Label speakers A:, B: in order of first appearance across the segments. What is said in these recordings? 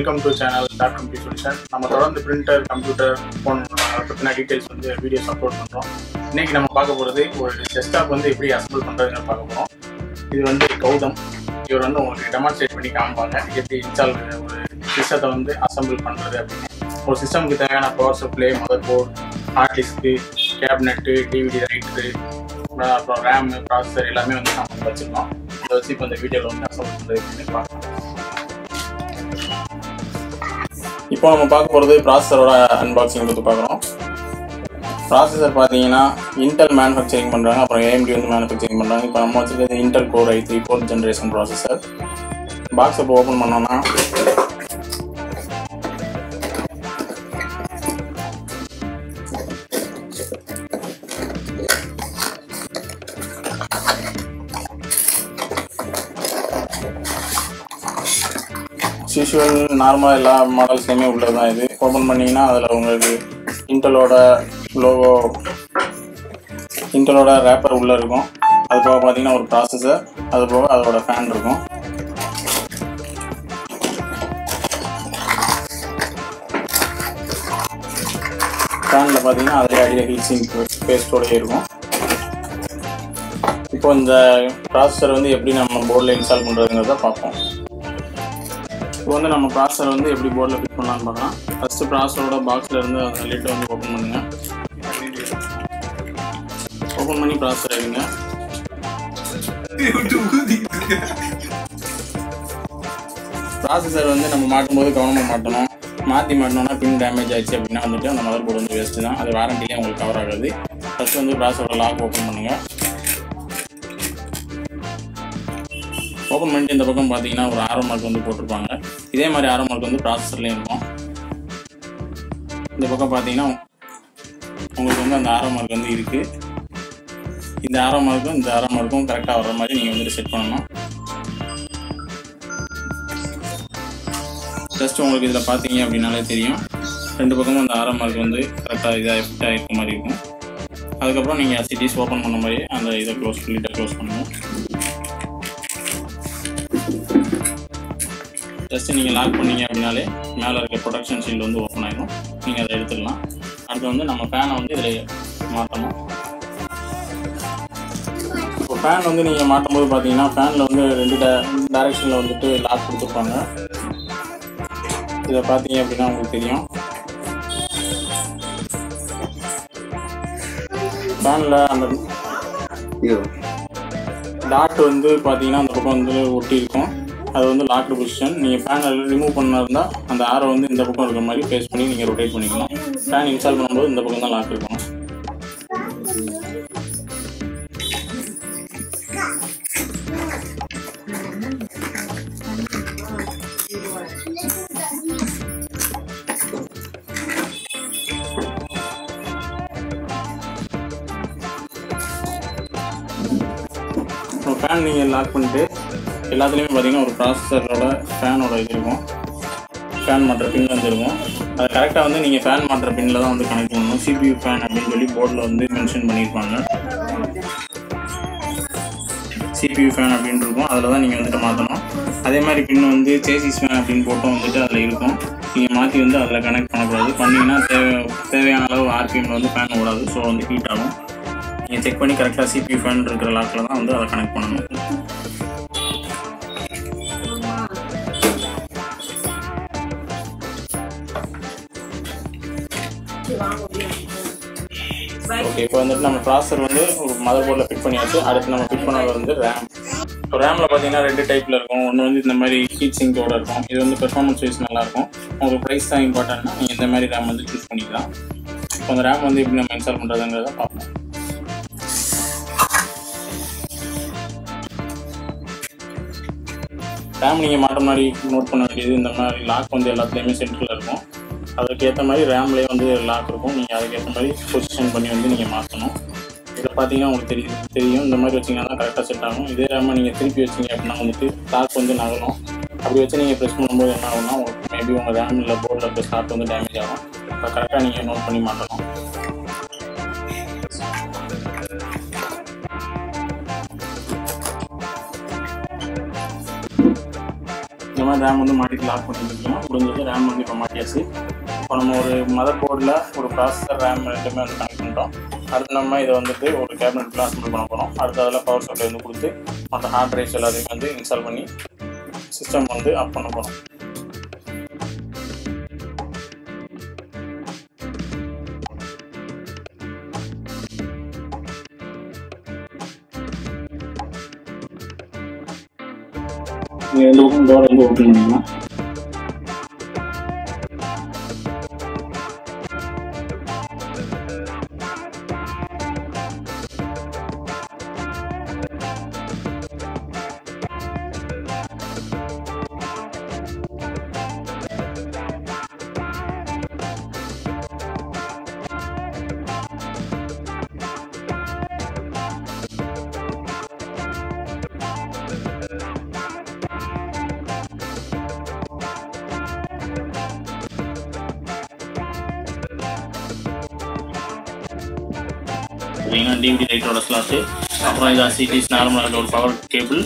A: Welcome to channel dot computer solution நம்ம தொடர்ந்து printer computer phone பற்றின டீட்டெயில்ஸ் வந்து வீடியோஸ் அப்லோட் பண்ணுறோம் இன்னைக்கு நம்ம பார்க்க போகிறது ஒரு டெஸ்க்டாப் வந்து எப்படி அசம்பிள் பண்ணுறதுன்னு பார்க்க போகிறோம் இது வந்து கௌதம். இவர் வந்து உங்களுக்கு டெமான்ஸ்ட்ரேட் பண்ணி காமிப்பாங்க. எப்படி இன்ஸ்டால் ஒரு சிஸ்டத்தை வந்து அசம்பிள் பண்ணுறது அப்படின்னு. ஒரு சிஸ்டமுக்கு தேவையான power supply mother board hard disk cabinet DVD writer அப்புறம் ரேமு ப்ராசஸர் எல்லாமே வந்து நம்ம வச்சுருக்கோம். அதை வச்சு இப்போ இந்த வீடியோவில் வந்து அசம்பிள் பண்ணுறது அப்படின்னு பார்க்கலாம். இப்போ நம்ம பார்க்க போகிறது ப்ராசஸரோட அன்பாக்சிங் பற்றி பார்க்குறோம். ப்ராசஸர் பார்த்தீங்கன்னா இன்டெல் மேனுஃபேக்சரிங் பண்ணுறாங்க அப்புறம் ஏஎம்டி வந்து மேனுஃபேக்சரிங் பண்ணுறாங்க இப்போ நம்ம வச்சுருக்கிறது Intel core i three fourth generation processor box இப்போ ஓப்பன் பண்ணோன்னா யூஸ்வல் நார்மலாக எல்லா மாடல்ஸ்லையுமே உள்ளது தான் இது. ஓப்பன் பண்ணிங்கன்னா அதில் உங்களுக்கு இன்டலோட லோகோ இன்டலோட ரேப்பர் உள்ளே இருக்கும். அது போக பார்த்தீங்கன்னா ஒரு ப்ராசஸர் அது போக அதோட ஃபேன் இருக்கும். ஃபேனில் பார்த்தீங்கன்னா அதில் அடியில் ஹீட்ஸிங் பேஸ்டோடய இருக்கும். இப்போ இந்த ப்ராசஸர் வந்து எப்படி நம்ம போர்டில் இன்ஸ்டால் பண்ணுறதுங்கிறத பார்ப்போம். இப்போ வந்து நம்ம ப்ராசஸர் வந்து எப்படி போர்டில் ஃபிட் பண்ணலாம்னு பார்க்கலாம். ஃபஸ்ட்டு ப்ராசரோட பாக்ஸில் இருந்து அந்த லிட்டை வந்து ஓப்பன் பண்ணுங்கள் ஓப்பன் பண்ணி ப்ராசஸர் ஆகிடுங்க ப்ராசஸர் வந்து நம்ம மாட்டும்போது கவனமாக மாட்டணும். மாற்றி மாட்டணும்னா பின் டேமேஜ் ஆயிடுச்சு அப்படின்னா வந்துட்டு அந்த மதர் போர்டு வந்து வேஸ்ட்டு தான். அது வாரண்டிலே உங்களுக்கு கவர் ஆகுது. ஃபர்ஸ்ட் வந்து ப்ராசரோட லாக் ஓப்பன் பண்ணுங்கள் ஓப்பன் பண்ணிட்டு இந்த பக்கம் பார்த்தீங்கன்னா ஒரு ஆரோ மார்க் வந்து போட்டிருப்பாங்க. இதே மாதிரி ஆரோ மார்க் வந்து ப்ராசஸர்லேயும் இருக்கும். இந்த பக்கம் பார்த்தீங்கன்னா உங்களுக்கு வந்து அந்த ஆரோ மார்க் வந்து இருக்குது இந்த ஆரோ மார்க்கும் இந்த ஆரோ மார்க்கும் கரெக்டாக வர்ற மாதிரி நீங்கள் வந்துட்டு செட் பண்ணணும். ஜஸ்ட் உங்களுக்கு இதில் பார்த்தீங்க அப்படின்னாலே தெரியும். ரெண்டு பக்கமும் அந்த ஆரோ மார்க் வந்து கரெக்டாக இதாக எஃபெக்டாக இருக்க மாதிரி இருக்கும். அதுக்கப்புறம் நீங்கள் சிட்டிஸ் ஓப்பன் பண்ண மாதிரி அந்த இதை க்ளோஸ் பண்ணிட்டு க்ளோஸ் பண்ணுவோம் ஜஸ்ட் நீங்கள் லாக் பண்ணீங்க அப்படின்னாலே மேலே இருக்க ப்ரொடக்ஷன் ஷீல்டு வந்து ஓப்பன் ஆகிடும் நீங்கள் அதை எடுத்துடலாம் அடுத்து வந்து நம்ம ஃபேனை வந்து இதில் மாற்றணும் இப்போ ஃபேன் வந்து நீங்கள் மாட்டும் போது பார்த்தீங்கன்னா ஃபேனில் வந்து ரெண்டு டைரக்ஷனில் வந்துட்டு லாக் கொடுத்துருப்பாங்க. இதை பார்த்தீங்க அப்படின்னா உங்களுக்கு தெரியும். ஃபேனில் அந்த டாட் வந்து பார்த்தீங்கன்னா அந்த பக்கம் வந்து ஒட்டி இருக்கும் அது வந்து லாக்டு பொசிஷன் நீங்கள் ஃபேன் ரிமூவ் பண்ணா இருந்தால் அந்த ஆரை வந்து இந்த பக்கம் இருக்கிற மாதிரி ஃபேஸ் பண்ணி நீங்கள் ரொட்டேட் பண்ணிக்கலாம். ஃபேன் இன்ஸ்டால் பண்ணும்போது இந்த பக்கம் தான் லாக் இருக்கும். ஃபேன் நீங்கள் லாக் பண்ணிட்டு எல்லாத்துலேயுமே பார்த்தீங்கன்னா ஒரு ப்ராசஸரோட ஃபேனோட இது இருக்கும். ஃபேன் மாட்டுற பின் வந்துருக்கும் அதை கரெக்டாக வந்து நீங்கள் ஃபேன் மாட்டுற பின்னில் தான் வந்து கனெக்ட் பண்ணணும். சிபியூ ஃபேன் அப்படின்னு சொல்லி போர்டில் வந்து மென்ஷன் பண்ணியிருப்பாங்க. சிபியூ ஃபேன் அப்படின்னு இருக்கும். அதில் தான் நீங்கள் வந்துட்டு மாற்றணும் அதே மாதிரி பின் வந்து சேசிஸ் ஃபேன் அப்படின்னு போட்டும் வந்துட்டு அதில் இருக்கும். நீங்கள் மாற்றி வந்து அதில் கனெக்ட் பண்ணக்கூடாது. பண்ணிங்கன்னா தேவை தேவையான அளவு ஆர்பிஎம்ல வந்து ஃபேன் ஓடாது. ஸோ வந்து ஹீட் ஆகும். நீங்கள் செக் பண்ணி கரெக்டாக சிபியூ ஃபேன் இருக்கிற லாக்கில் தான் வந்து அதை கனெக்ட் பண்ணணும். ஓகே இப்போ வந்துட்டு நம்ம ப்ராசர் வந்து ஒரு மதர் போர்டில் ஃபிட் பண்ணியாச்சு. அடுத்து நம்ம ஃபிட் பண்ணது வந்து ரேம் இப்போ ரேமில் பார்த்தீங்கன்னா ரெண்டு டைப்பில் இருக்கும். ஒன்று வந்து இந்த மாதிரி ஹீட் சிங்கோட இருக்கும். இது வந்து பெர்ஃபார்மன்ஸ் வைஸ் நல்லாயிருக்கும். உங்களுக்கு ப்ரைஸ் தான் இம்பார்ட்டன்ட்னா நீங்கள் இந்த மாதிரி ரேம் வந்து சூஸ் பண்ணிக்கலாம். இப்போ அந்த ரேம் வந்து எப்படி நம்ம இன்ஸ்டால் பண்ணுறதுங்கிறத பார்ப்போம். ரேம் நீங்கள் மாட்ட மாதிரி நோட் பண்ண வேண்டியது இந்த மாதிரி லாக் வந்து எல்லாத்துலேயுமே சென்டரில் இருக்கும். அதுக்கு ஏற்ற மாதிரி ரேம்லேயே வந்து லாக் இருக்கும். நீங்கள் அதுக்கேற்ற மாதிரி பொசிஷன் பண்ணி வந்து நீங்கள் மாற்றணும் இதில் பார்த்தீங்கன்னா உங்களுக்கு தெரியும் தெரியும். இந்த மாதிரி வச்சிங்கன்னா கரெக்டாக செட் ஆகும். இதே ரேமை நீங்கள் திருப்பி வச்சிங்க அப்படின்னா வந்துட்டு லாக் வந்து நகரும். அப்படி வச்சு நீங்கள் ப்ரெஸ் பண்ணும்போது என்ன ஆகும்னா உங்களுக்கு மேபி உங்கள் ரேம் இல்லை போர்டில் இருக்க ஸ்லாட் வந்து டேமேஜ் ஆகும். அதை கரெக்டாக நீங்கள் நோட் பண்ணி மாட்டணும் இந்த மாதிரி ரேம் வந்து மாட்டிட்டு லாக் பண்ணிட்டு வச்சுக்கலாம் முடிஞ்சது ரேம் வந்து இப்போ மாட்டியாச்சு. இப்போ நம்ம ஒரு மதர் போர்டில் ஒரு ப்ராசஸர் ரேம் ரெண்டுமே வந்து கனெக்ட் பண்ணிட்டோம். அடுத்து நம்ம இதை வந்துட்டு ஒரு கேபினெட்டில் அசம்பிள் பண்ண போகிறோம் அடுத்து அதில் பவர் சப்ளை வந்து கொடுத்து மற்ற ஹார்ட் ட்ரைவ்ஸ் எல்லாத்தையும் வந்து இன்ஸ்டால் பண்ணி சிஸ்டம் வந்து அப் பண்ண போகிறோம் நீங்கள் எந்த பக்கம் டோர் வந்து ஓப்பன் பண்ணிக்கலாம் பார்த்தீங்கன்னா டிவிடி லைட்டோட ஸ்லாட்டு அப்புறம் இது சிடிஸ் நார்மலாக இருக்க ஒரு பவர் கேபிள்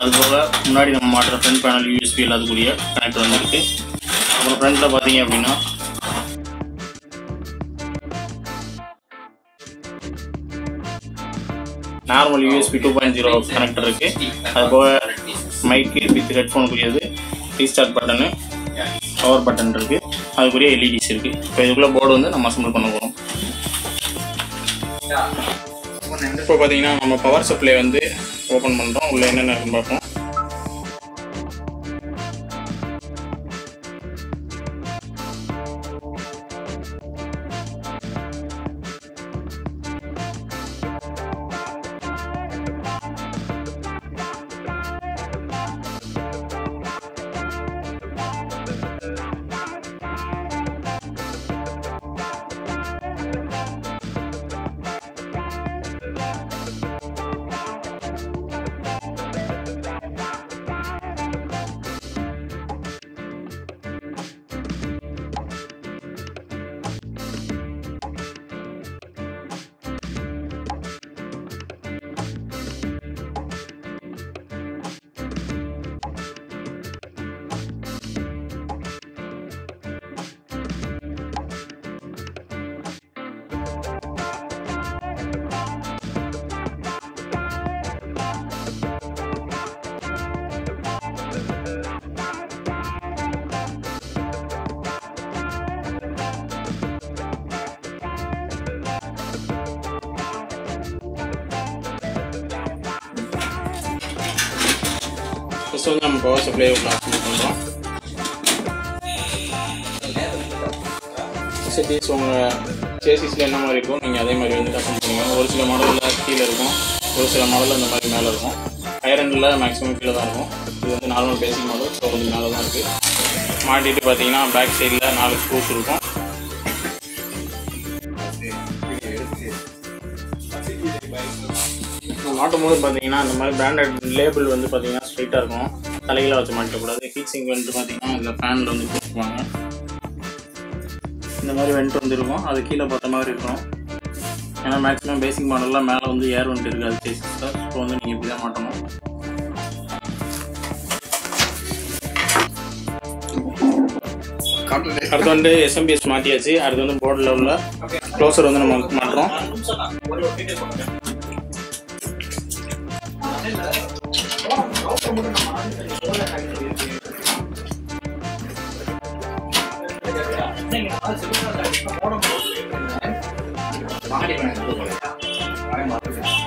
A: அது போக முன்னாடி நம்ம மாட்டுற ஃப்ரண்ட் பேனல் யூஎஸ்பி எல்லாத்துக்குரிய கனெக்ட் வந்துருக்கு அப்புறம் ஃப்ரண்ட்டில் பார்த்தீங்க அப்படின்னா normal USB two point zero connector இருக்கு. அது போக மைக்கு வித் ஹெட்ஃபோனுக்குரியது ரீஸ்டார்ட் பட்டனு பவர் பட்டன் இருக்கு. அதுக்குரிய எல்இடிஸ் இருக்கு. இப்போ இதுக்குள்ள போர்டு வந்து நம்ம அசம்பிள் பண்ண போகிறோம் இப்போ பார்த்தீங்கன்னா நம்ம பவர் சப்ளை வந்து ஓப்பன் பண்ணுறோம் உள்ள என்னென்ன பார்ப்போம். ஸோ வந்து நம்ம பவர் சப்ளை ஆப்ஷன் பண்ணுறோம் ஃபெசிலிட்டிஸ் உங்கள் சேசிஸில் என்ன மாதிரி இருக்கும் நீங்கள் அதே மாதிரி வந்து கஸ்டம் பண்ணுவீங்க ஒரு சில மாடலில் கீழே இருக்கும் ஒரு சில மாடலில் அந்த மாதிரி மேலே இருக்கும் ஐரனில் மேக்ஸிமம் கீழே தான் இருக்கும் இது வந்து நார்மல் பேசிக் மாடல் ஸோ கொஞ்சம் மேலே தான் இருக்குது மாட்டிட்டு பார்த்தீங்கன்னா பேக் சைடில் நாலு ஸ்க்ரூஸ் இருக்கும் மாட்டும் போது பார்த்தீங்கன்னா இந்த மாதிரி பிராண்டட் லேபிள் வந்து பார்த்தீங்கன்னா ஸ்ட்ரைட்டாக இருக்கும். தலையில வச்சு மாட்டக்கூடாது ஹீட் சிங்க் பார்த்தீங்கன்னா இந்த ஃபேனில் வந்து போட்டுருவாங்க இந்த மாதிரி வெண்ட் வந்து இருக்கும். அது கீழே பார்த்த மாதிரி இருக்கும். ஏன்னா மேக்ஸிமம் பேசிக் மாடல்லாம் மேலே வந்து ஏர் வந்துட்டு இருக்காது சேசிஸில் ஸோ வந்து நீங்கள் இப்படி தான் மாட்டணும். அடுத்து வந்து எஸ்எம்பிஎஸ் மாட்டியாச்சு அடுத்து வந்து போர்டில் உள்ள க்ளோசர் வந்து நம்ம மாட்டுறோம்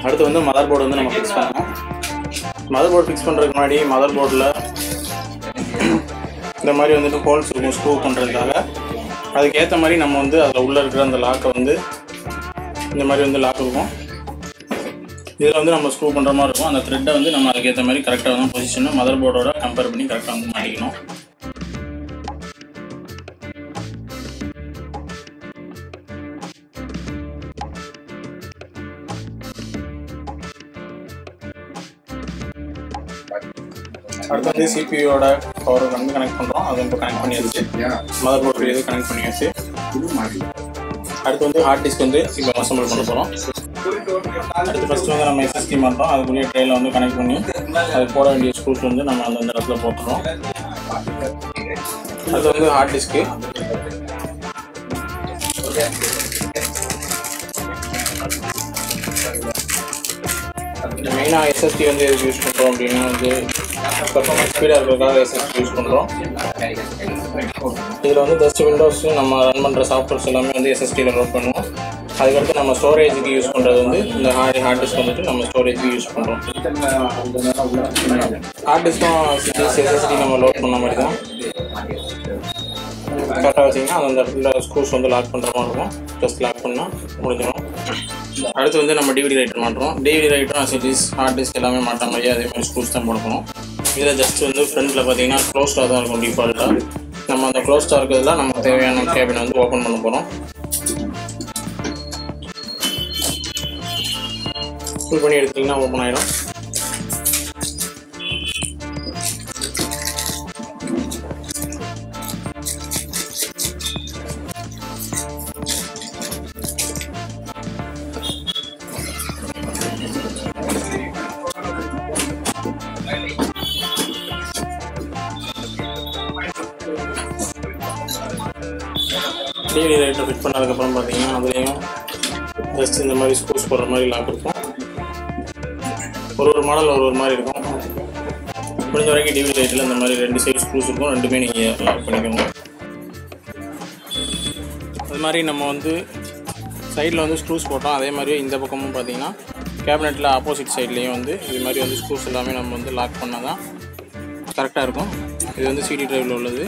A: அடுத்து வந்து மதர் போர்டு வந்து நம்ம ஃபிக்ஸ் பண்ணணும் மதர் போர்டு ஃபிக்ஸ் பண்ணுறதுக்கு முன்னாடி மதர் போர்டில் இந்த மாதிரி வந்துட்டு ஹோல்ஸ் இருக்கும் ஸ்க்ரூ பண்ணுறதுக்காக அதுக்கேற்ற மாதிரி நம்ம வந்து அதில் உள்ளே இருக்கிற அந்த லாக்கை வந்து இந்த மாதிரி வந்து லாக் இருக்கும். இதில் வந்து நம்ம ஸ்க்ரூ பண்ணுற மாதிரி இருக்கும். அந்த த்ரெட்டை வந்து நம்ம அதுக்கேற்ற மாதிரி கரெக்டாக வந்து பொசிஷன் மதர் போர்டோட கம்பேர் பண்ணி கரெக்டாக வந்து மாட்டிக்கணும். அடுத்து வந்து சிபியோட பவர் வந்து கனெக்ட் பண்ணுறோம் அது வந்து கனெக்ட் பண்ணியாச்சு. மதர் போர்டு இது கனெக்ட் பண்ணியாச்சு. அடுத்து வந்து ஹார்ட் டிஸ்க் வந்து இப்போ அசம்பிள் பண்ண போகிறோம் அடுத்து ஃபஸ்ட்டு வந்து நம்ம எஸ்எஸ்டி மாட்டோம் அதுக்குள்ளேயே ட்ரெயில வந்து கனெக்ட் பண்ணி அது போட வேண்டிய ஸ்க்ரூஸ் வந்து நம்ம அந்த இடத்துல போட்டுறோம். அது வந்து ஹார்ட் டிஸ்க்கு மெயினாக எஸ்எஸ்டி வந்து எதுக்கு யூஸ் பண்ணுறோம் அப்படின்னா வந்து பர்ஃபார்மன்ஸ் ஸ்பீடாக இருக்கிறதுக்காக எஸ்எஸ்டி யூஸ் பண்ணுறோம் இதில் வந்து ஜஸ்ட் விண்டோஸ் நம்ம ரன் பண்ணுற சாஃப்ட்வேர்ஸ் எல்லாமே வந்து எஸ்எஸ்டியில் லோட் பண்ணுவோம். அதுக்கடுத்து நம்ம ஸ்டோரேஜுக்கு யூஸ் பண்ணுறது வந்து இந்த ஹார்ட் ஹார்ட் டிஸ்க் வந்துட்டு நம்ம ஸ்டோரேஜுக்கு யூஸ் பண்ணுறோம் ஹார்ட் டிஸ்க்கும் எஸ்எஸ்டி நம்ம லோட் பண்ண மாதிரி தான் கரெக்டாக வச்சிங்கன்னா அந்த இடத்துல ஸ்க்ரூஸ் வந்து லாக் பண்ணுற மாதிரி இருக்கும். ஜஸ்ட் லாக் பண்ணால் முடிஞ்சிடும். அடுத்து வந்து நம்ம டிவிடி ரைட்டர் மாட்டுறோம் டிவிடி ரைட்டரும் அசிட்டிஸ் ஹார்ட் டிஸ்க் எல்லாமே மாட்ட மாதிரி அதே மாதிரி ஸ்க்ரூஸ் தான் போடணும் இதில் ஜஸ்ட் வந்து ஃப்ரண்ட்டில் பார்த்தீங்கன்னா க்ளோஸ்டாக தான் இருக்கும் டிஃபால்ட்டாக நம்ம அந்த க்ளோஸ்டாக இருக்கிறதுல நமக்கு தேவையான கேபினை வந்து ஓப்பன் பண்ண போகிறோம் ஃபுல் பண்ணி எடுத்தீங்கன்னா ஓப்பன் ஆகிடும் டிவிடி ரைட்டர் ஃபிட் பண்ணதுக்கப்புறம் பார்த்தீங்கன்னா அதுலேயும் ஜஸ்ட் இந்த மாதிரி ஸ்க்ரூஸ் போடுற மாதிரி லாக் இருக்கும். ஒரு ஒரு மாடல் ஒரு ஒரு மாதிரி இருக்கும். முடிஞ்ச வரைக்கும் டிவி லைட்டில் இந்த மாதிரி ரெண்டு சைடு ஸ்க்ரூஸ் இருக்கும். ரெண்டுமே நீங்கள் லாக் பண்ணிக்கணும் அது மாதிரி நம்ம வந்து சைடில் வந்து ஸ்க்ரூஸ் போட்டோம். அதே மாதிரி இந்த பக்கமும் பார்த்தீங்கன்னா கேபினெட்டில் ஆப்போசிட் சைட்லேயும் வந்து இது மாதிரி வந்து ஸ்க்ரூஸ் எல்லாமே நம்ம வந்து லாக் பண்ணால் தான் கரெக்டாக இருக்கும். இது வந்து சிடி டிரைவில் உள்ளது.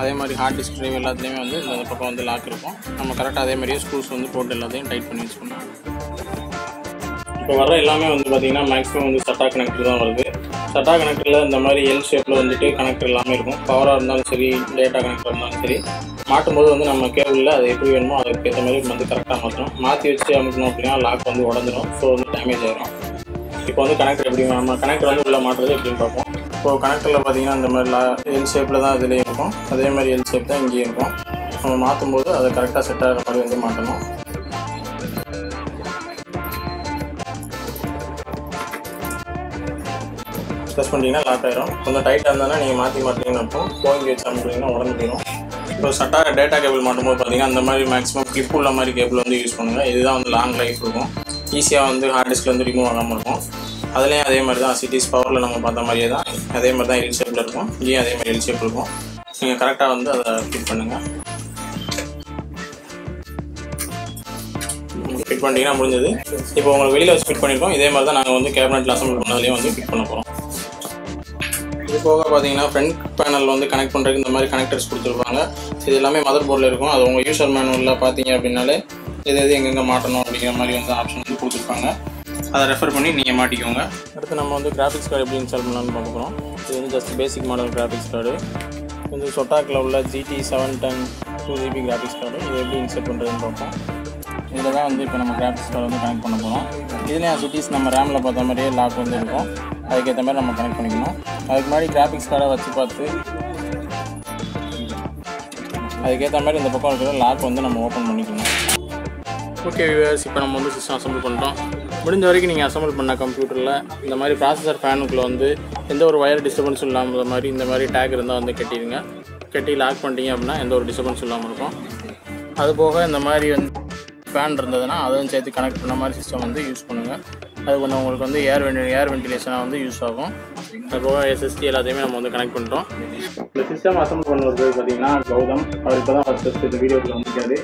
A: அதே மாதிரி ஹார்ட் டிஸ்க் டிரைவ் எல்லாத்துலேயுமே வந்து இந்த பக்கம் வந்து லாக் இருக்கும். நம்ம கரெக்டாக அதே மாதிரியே ஸ்க்ரூஸ் வந்து போட்டு எல்லாத்தையும் டைட் பண்ணி வச்சுக்கணும். இப்போ வர எல்லாமே வந்து பார்த்தீங்கன்னா மேக்ஸிமம் வந்து சட்டா கனெக்டர் தான் வருது. சட்டா கனெக்டரில் இந்த மாதிரி எல் ஷேப்பில் வந்துட்டு கனெக்டர் எல்லாமே இருக்கும். பவராக இருந்தாலும் சரி டேட்டா கனெக்டர் இருந்தாலும் சரி. மாட்டும்போது வந்து நம்ம கேபிளில் அது எப்படி வேணுமோ அதுக்கு ஏற்ற மாதிரி வந்து கரெக்டாக மாற்றணும் மாற்றி வச்சு அமைக்கணும் அப்படின்னா லாக் வந்து உடஞ்சிரும். ஸோ வந்து டேமேஜ் ஆகிடும் இப்போ வந்து கனெக்டர் எப்படி நம்ம கனெக்டர் வந்து உள்ளே மாட்டுறது எப்படின்னு பார்ப்போம். இப்போ கனெக்டரில் பார்த்தீங்கன்னா இந்த மாதிரி லா எல் ஷேப்பில் தான் இதுலேயும் இருக்கும். அதே மாதிரி எல் ஷேப் தான் இங்கேயும் இருக்கும். நம்ம மாற்றும் போது அதை கரெக்டாக செட் ஆகிற மாதிரி வந்து மாட்டணும் ப்ரெஸ் பண்ணிட்டீங்கன்னா லாக் ஆயிரும். கொஞ்சம் டைட்டாக இருந்தாலும் நீங்கள் மாற்றி மாட்டீங்கன்னு அர்த்தம். போங்கி வச்சு உடம்பு போயிடும் இப்போ சட்டாக டேட்டா கேபிள் மாட்டும்போது பார்த்தீங்கன்னா அந்த மாதிரி மேக்ஸிமம் கிளிப் உள்ள மாதிரி கேபிள் வந்து யூஸ் பண்ணுங்கள் இதுதான் வந்து லாங் லைஃப் இருக்கும். ஈஸியாக வந்து ஹார்ட் டிஸ்க்ல வந்து ரிமூவ் ஆகாமல் இருக்கும். அதுலேயும் அதே மாதிரி தான் சிட்டிஸ் பவரில் நம்ம பார்த்த மாதிரியே தான். அதே மாதிரி தான் எல் ஷேப்பில் இருக்கும். இங்கேயும் அதே மாதிரி எல் ஷேப் இருக்கும். நீங்கள் கரெக்டாக வந்து அதை ஃபிட் பண்ணுங்கள் ஃபிட் பண்ணிட்டீங்கன்னா முடிஞ்சது. இப்போ உங்களுக்கு வெளியில் வச்சு ஃபிட் பண்ணியிருக்கோம் இதே மாதிரி தான் நாங்கள் வந்து கேபினெட்டில் அசம்பிள் பண்ணதுலேயும் வந்து ஃபிட் பண்ண போகிறோம் இது போக பார்த்தீங்கன்னா ஃப்ரண்ட் பேனல் வந்து கனெக்ட் பண்ணுறதுக்கு இந்த மாதிரி கனெக்டர்ஸ் கொடுத்துருப்பாங்க இது எல்லாமே மதர் போர்டில் இருக்கும். அது உங்கள் யூசர் மேனுவலில் பார்த்தீங்க அப்படின்னாலே எது எது எங்கெங்கே மாட்டணும் அப்படிங்கிற மாதிரி வந்து ஆப்ஷன் வந்து கொடுத்துருப்பாங்க. அதை ரெஃபர் பண்ணி நீங்கள் மாட்டிக்கோங்க. அடுத்து நம்ம வந்து கிராஃபிக்ஸ் கார்டு எப்படி இன்ஸ்டால் பண்ணலாம்னு பார்க்குறோம் இது வந்து just basic model graphics card வந்து சொட்டாக்கில் உள்ள GT seven ten two GB graphics card இது எப்படி இன்ஸ்டால் பண்ணுறதுன்னு பார்ப்போம். இதில் தான் வந்து இப்போ நம்ம கிராஃபிக்ஸ் கார்டு வந்து கனெக்ட் பண்ண போகிறோம் இதுலேயும் சிட்டிஸ் நம்ம ரேமில் பார்த்த மாதிரியே லாக் வந்து இருக்கும். அதுக்கேற்ற மாதிரி நம்ம கனெக்ட் பண்ணிக்கணும். அதுக்கு முன்னாடி கிராஃபிக்ஸ் கார்டை வச்சு பார்த்து. அதுக்கேற்ற மாதிரி இந்த பக்கம் இருக்கிற லாக் வந்து நம்ம ஓப்பன் பண்ணிக்கணும். ஓகே வியூவர்ஸ் இப்போ நம்ம வந்து சிஸ்டம் அசம்பிள் பண்ணிட்டோம். முடிஞ்ச வரைக்கும் நீங்கள் அசம்பிள் பண்ண கம்ப்யூட்டரில் இந்த மாதிரி ப்ராசஸர் ஃபேனுக்குள்ளே வந்து எந்த ஒரு ஒயர் டிஸ்டர்பன்ஸும் இல்லாமல் மாதிரி இந்த மாதிரி டேக் இருந்தால் வந்து கட்டிடுங்க. கட்டி லாக் பண்ணிட்டீங்க அப்படின்னா எந்த ஒரு டிஸ்டர்பன்ஸும் இல்லாமல் இருக்கும். அது போக இந்த மாதிரி வந்து ஃபேன் இருந்ததுன்னா அதுவும் சேர்த்து கனெக்ட் பண்ண மாதிரி சிஸ்டம் வந்து யூஸ் பண்ணுங்கள் அது கொஞ்சம் உங்களுக்கு வந்து ஏர் வென்டி ஏர் வென்டிலேஷனாக வந்து யூஸ் ஆகும். அது போக எஸ்எஸ்டி எல்லாத்தையுமே நம்ம வந்து கனெக்ட் பண்ணுறோம் இந்த சிஸ்டம் அசம்பிள் பண்ணுறது பார்த்தீங்கன்னா கௌதம். அவர் இப்போ தான் ஃபஸ்ட் இந்த வீடியோக்குள்ள வந்துருக்காரு.